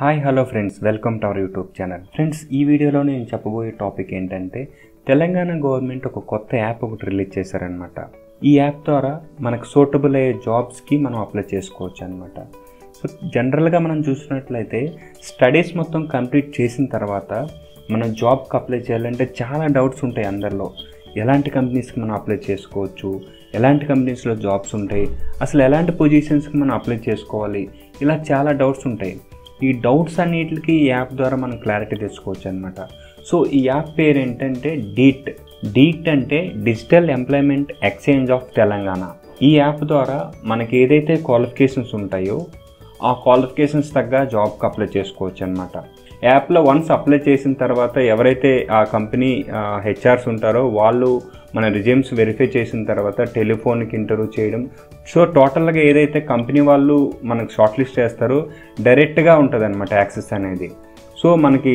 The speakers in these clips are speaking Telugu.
Hi hello friends welcome to our YouTube channel friends ఈ వీడియోలో నేను చెప్పబోయే టాపిక్ ఏంటంటే తెలంగాణ గవర్నమెంట్ ఒక కొత్త యాప్ ఒకటి రిలీజ్ చేశారనమాట ఈ యాప్ ద్వారా మనకు సూటబుల్ అయ్యే జాబ్స్కి మనం అప్లై చేసుకోవచ్చు అనమాట సో జనరల్గా మనం చూసినట్లయితే స్టడీస్ మొత్తం కంప్లీట్ చేసిన తర్వాత మనం జాబ్కి అప్లై చేయాలంటే చాలా డౌట్స్ ఉంటాయి అందరిలో. ఎలాంటి కంపెనీస్కి మనం అప్లై చేసుకోవచ్చు? ఎలాంటి కంపెనీస్లో జాబ్స్ ఉంటాయి? అసలు ఎలాంటి పొజిషన్స్కి మనం అప్లై చేసుకోవాలి? ఇలా చాలా డౌట్స్ ఉంటాయి. ఈ డౌట్స్ అన్నిటికి ఈ యాప్ ద్వారా మనం క్లారిటీ తెచ్చుకోవచ్చు అనమాట సో ఈ యాప్ పేరు ఏంటంటే డీట్. డీట్ అంటే digital employment exchange of Telangana. ఈ యాప్ ద్వారా మనకి ఏదైతే క్వాలిఫికేషన్స్ ఉంటాయో ఆ క్వాలిఫికేషన్స్ తగ్గ జాబ్కి అప్లై చేసుకోవచ్చు అనమాట యాప్లో వన్స్ అప్లై చేసిన తర్వాత ఎవరైతే ఆ కంపెనీ హెచ్ఆర్స్ ఉంటారో వాళ్ళు మన రిజ్యూమ్స్ వెరిఫై చేసిన తర్వాత టెలిఫోన్కి ఇంటర్వ్యూ చేయడం. సో టోటల్గా ఏదైతే కంపెనీ వాళ్ళు మనకు షార్ట్ లిస్ట్ చేస్తారో డైరెక్ట్గా ఉంటుంది అనమాట యాక్సెస్ అనేది. సో మనకి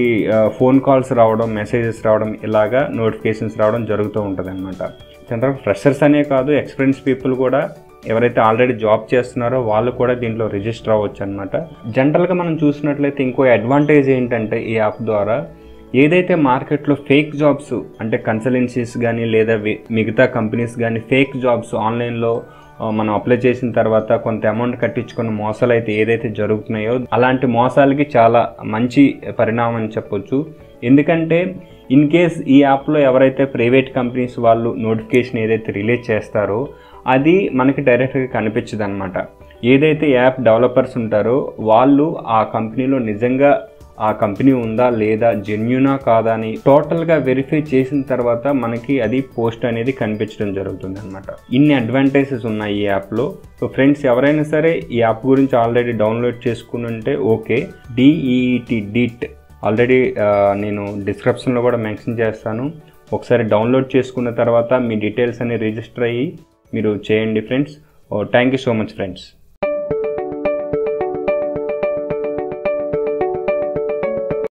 ఫోన్ కాల్స్ రావడం మెసేజెస్ రావడం ఇలాగా నోటిఫికేషన్స్ రావడం జరుగుతూ ఉంటుంది అనమాట జనరల్ ఫ్రెషర్స్ అనే కాదు ఎక్స్పీరియన్స్ పీపుల్ కూడా ఎవరైతే ఆల్రెడీ జాబ్ చేస్తున్నారో వాళ్ళు కూడా దీంట్లో రిజిస్టర్ అవ్వచ్చు అనమాట జనరల్గా మనం చూసినట్లయితే ఇంకో అడ్వాంటేజ్ ఏంటంటే ఈ యాప్ ద్వారా ఏదైతే మార్కెట్లో ఫేక్ జాబ్స్ అంటే కన్సల్టెన్సీస్ కానీ లేదా మిగతా కంపెనీస్ కానీ ఫేక్ జాబ్స్ ఆన్లైన్లో మనం అప్లై చేసిన తర్వాత కొంత అమౌంట్ కట్టించుకున్న మోసాలు అయితే ఏదైతే జరుగుతున్నాయో అలాంటి మోసాలకి చాలా మంచి పరిణామం అని చెప్పొచ్చు. ఎందుకంటే ఇన్ కేస్ ఈ యాప్లో ఎవరైతే ప్రైవేట్ కంపెనీస్ వాళ్ళు నోటిఫికేషన్ ఏదైతే రిలీజ్ చేస్తారో అది మనకి డైరెక్ట్గా కనిపించదు అనమాట ఏదైతే యాప్ డెవలపర్స్ ఉంటారో వాళ్ళు ఆ కంపెనీలో నిజంగా ఆ కంపెనీ ఉందా లేదా జెన్యునా కాదా అని టోటల్గా వెరిఫై చేసిన తర్వాత మనకి అది పోస్ట్ అనేది కనిపించడం జరుగుతుంది అనమాట ఇన్ని అడ్వాంటేజెస్ ఉన్నాయి ఈ యాప్లో సో ఫ్రెండ్స్ ఎవరైనా సరే ఈ యాప్ గురించి ఆల్రెడీ డౌన్లోడ్ చేసుకుని ఉంటే ఓకే డిఈటి డిట్ ఆల్రెడీ uh, నేను డిస్క్రిప్షన్లో కూడా మెన్షన్ చేస్తాను. ఒకసారి డౌన్లోడ్ చేసుకున్న తర్వాత మీ డీటెయిల్స్ అన్ని రిజిస్టర్ అయ్యి మీరు చేయండి friends thank you so much friends